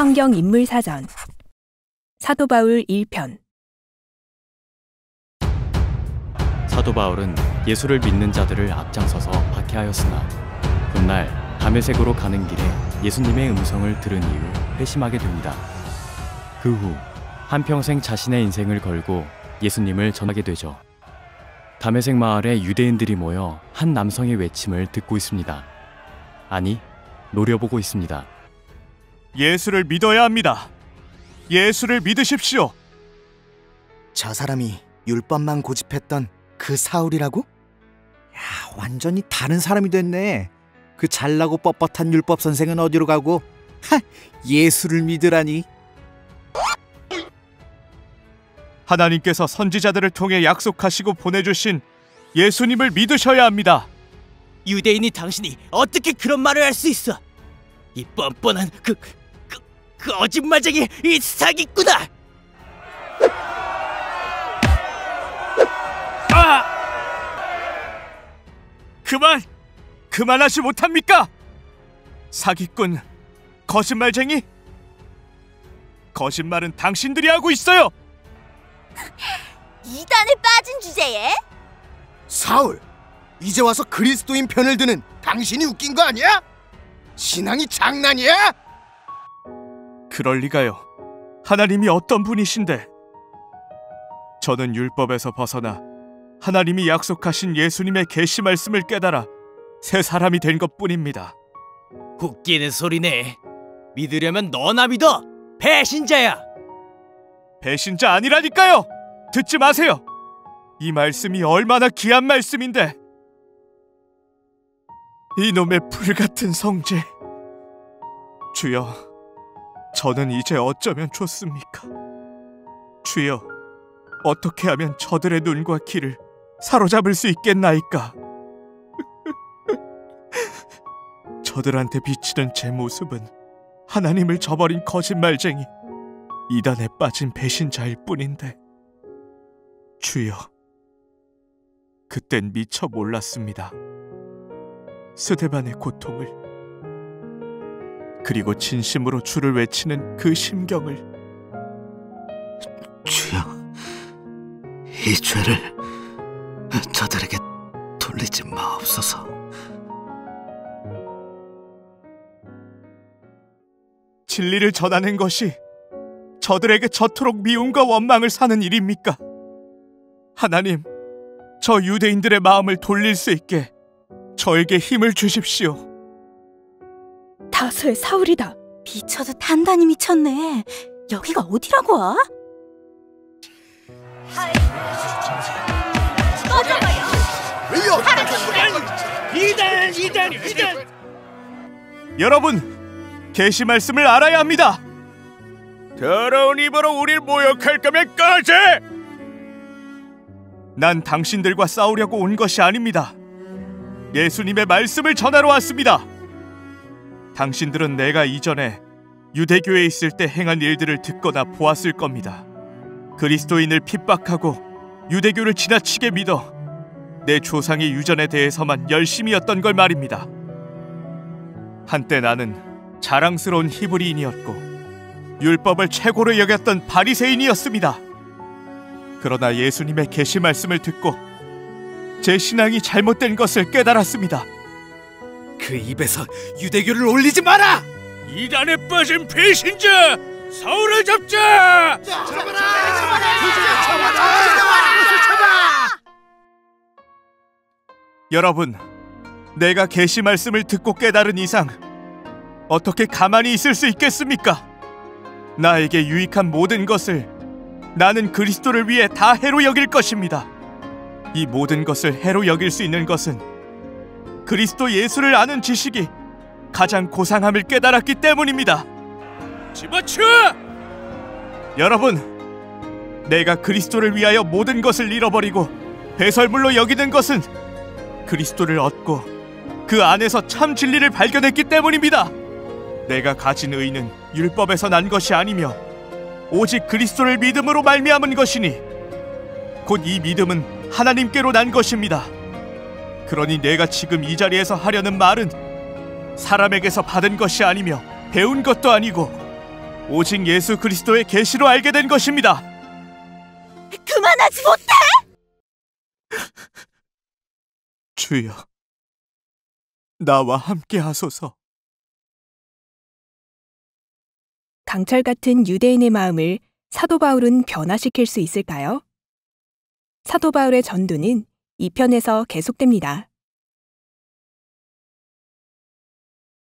성경 인물 사전 사도 바울 1편 사도 바울은 예수를 믿는 자들을 앞장서서 박해하였으나 훗날 다메섹으로 가는 길에 예수님의 음성을 들은 이후 회심하게 됩니다. 그 후 한평생 자신의 인생을 걸고 예수님을 전하게 되죠. 다메섹 마을에 유대인들이 모여 한 남성의 외침을 듣고 있습니다. 아니, 노려보고 있습니다. 예수를 믿어야 합니다. 예수를 믿으십시오. 저 사람이 율법만 고집했던 그 사울이라고? 야, 완전히 다른 사람이 됐네. 그 잘나고 뻣뻣한 율법 선생은 어디로 가고? 하, 예수를 믿으라니. 하나님께서 선지자들을 통해 약속하시고 보내주신 예수님을 믿으셔야 합니다. 유대인이 당신이 어떻게 그런 말을 할 수 있어? 이 뻔뻔한 그, 거짓말쟁이 이 사기꾼아! 아! 그만! 그만하지 못합니까? 사기꾼, 거짓말쟁이? 거짓말은 당신들이 하고 있어요! 이단에 빠진 주제에 사울, 이제 와서 그리스도인 편을 드는 당신이 웃긴 거 아니야? 신앙이 장난이야? 그럴 리가요. 하나님이 어떤 분이신데? 저는 율법에서 벗어나 하나님이 약속하신 예수님의 계시 말씀을 깨달아 새 사람이 된 것뿐입니다. 웃기는 소리네. 믿으려면 너나 믿어. 배신자야. 배신자 아니라니까요. 듣지 마세요. 이 말씀이 얼마나 귀한 말씀인데. 이놈의 불같은 성질. 주여, 저는 이제 어쩌면 좋습니까? 주여, 어떻게 하면 저들의 눈과 귀를 사로잡을 수 있겠나이까? 저들한테 비치는 제 모습은 하나님을 저버린 거짓말쟁이, 이단에 빠진 배신자일 뿐인데, 주여, 그땐 미처 몰랐습니다. 스데반의 고통을, 그리고 진심으로 주를 외치는 그 심경을 주여, 이 죄를 저들에게 돌리지 마옵소서. 진리를 전하는 것이 저들에게 저토록 미움과 원망을 사는 일입니까? 하나님, 저 유대인들의 마음을 돌릴 수 있게 저에게 힘을 주십시오. 다소의 사울이다. 미쳐도 단단히 미쳤네. 여기가 어디라고 와? 이단, 이단, 이단. 여러분, 계시 말씀을 알아야 합니다. 더러운 입으로 우릴 모욕할 거면 꺼져! 난 당신들과 싸우려고 온 것이 아닙니다. 예수님의 말씀을 전하러 왔습니다. 당신들은 내가 이전에 유대교에 있을 때 행한 일들을 듣거나 보았을 겁니다. 그리스도인을 핍박하고 유대교를 지나치게 믿어 내 조상의 유전에 대해서만 열심이었던 걸 말입니다. 한때 나는 자랑스러운 히브리인이었고 율법을 최고로 여겼던 바리새인이었습니다. 그러나 예수님의 계시 말씀을 듣고 제 신앙이 잘못된 것을 깨달았습니다. 그 입에서 유대교를 올리지 마라. 이단에 빠진 배신자 사울을 잡자. 여러분, 내가 계시 말씀을 듣고 깨달은 이상 어떻게 가만히 있을 수 있겠습니까? 나에게 유익한 모든 것을 나는 그리스도를 위해 다 해로 여길 것입니다. 이 모든 것을 해로 여길 수 있는 것은 그리스도 예수를 아는 지식이 가장 고상함을 깨달았기 때문입니다. 집어쳐. 여러분, 내가 그리스도를 위하여 모든 것을 잃어버리고 배설물로 여기는 것은 그리스도를 얻고 그 안에서 참 진리를 발견했기 때문입니다. 내가 가진 의는 율법에서 난 것이 아니며 오직 그리스도를 믿음으로 말미암은 것이니 곧 이 믿음은 하나님께로 난 것입니다. 그러니 내가 지금 이 자리에서 하려는 말은 사람에게서 받은 것이 아니며 배운 것도 아니고 오직 예수 그리스도의 계시로 알게 된 것입니다. 그만하지 못해! 주여, 나와 함께 하소서. 강철 같은 유대인의 마음을 사도 바울은 변화시킬 수 있을까요? 사도 바울의 전도는 2편에서 계속됩니다.